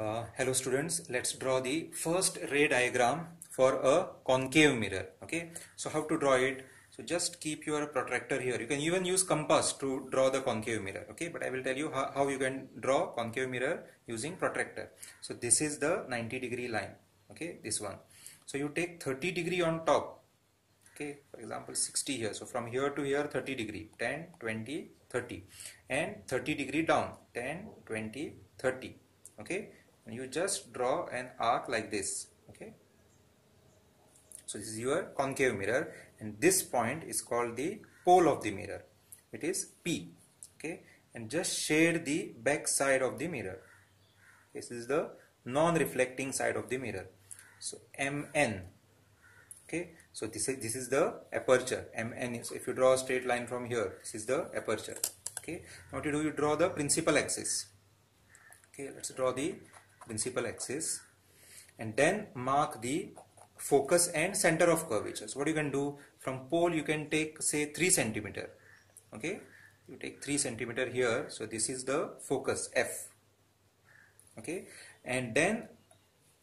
Uh, hello students, let's draw the first ray diagram for a concave mirror. Okay, so how to draw it? So just keep your protractor here. You can even use compass to draw the concave mirror. Okay, but I will tell you how, how you can draw concave mirror using protractor. So this is the 90 degree line. Okay, this one. So you take 30 degree on top. Okay, for example 60 here. So from here to here 30 degree, 10, 20, 30 and 30 degree down, 10, 20, 30. Okay, you just draw an arc like this okay? So this is your concave mirror. And this point is called the pole of the mirror. It is P okay? And just shade the back side of the mirror. This is the non-reflecting side of the mirror. So MN okay? So this is this is the aperture. MN is if you draw a straight line from here this is the aperture okay? Now what you do you draw the principal axis okay? Let's draw the principal axis and then mark the focus and center of curvature. So what you can do from pole you can take say 3 centimeter. Okay? You take 3 centimeter here so this is the focus F. Okay? And then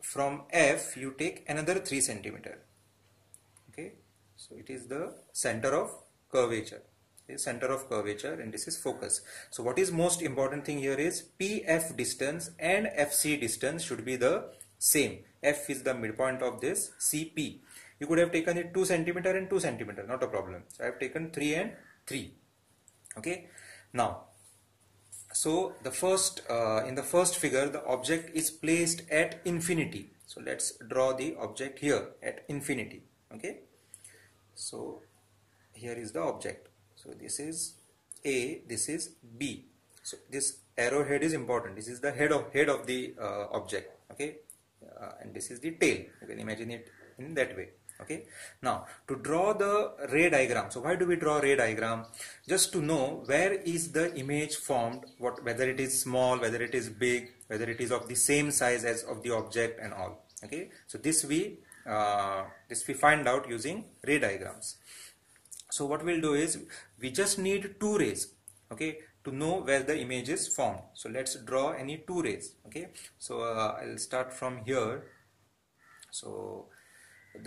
from F you take another 3 centimeter. Okay? So it is the center of curvature center of curvature and this is focus. So what is most important thing here is PF distance and FC distance should be the same. F is the midpoint of this CP. You could have taken it 2 centimeter and 2 centimeter not a problem. So I have taken 3 and 3. Okay. Now so the first uh, in the first figure the object is placed at infinity. So let's draw the object here at infinity. Okay. So here is the object so this is A, this is B. So this arrowhead is important. This is the head of head of the uh, object. Okay, uh, and this is the tail. You can imagine it in that way. Okay. Now to draw the ray diagram. So why do we draw ray diagram? Just to know where is the image formed. What whether it is small, whether it is big, whether it is of the same size as of the object and all. Okay. So this we uh, this we find out using ray diagrams so what we'll do is we just need two rays okay to know where the image is formed. So let's draw any two rays okay. So uh, I'll start from here. So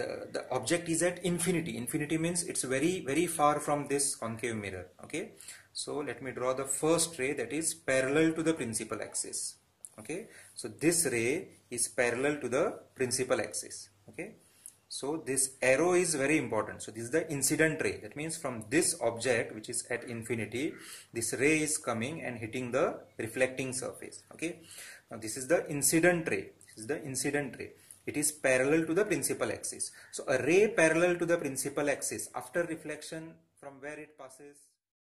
the the object is at infinity. Infinity means it's very very far from this concave mirror okay. So let me draw the first ray that is parallel to the principal axis okay. So this ray is parallel to the principal axis okay so this arrow is very important. So this is the incident ray. That means from this object which is at infinity, this ray is coming and hitting the reflecting surface. Okay. Now this is the incident ray. This is the incident ray. It is parallel to the principal axis. So a ray parallel to the principal axis after reflection from where it passes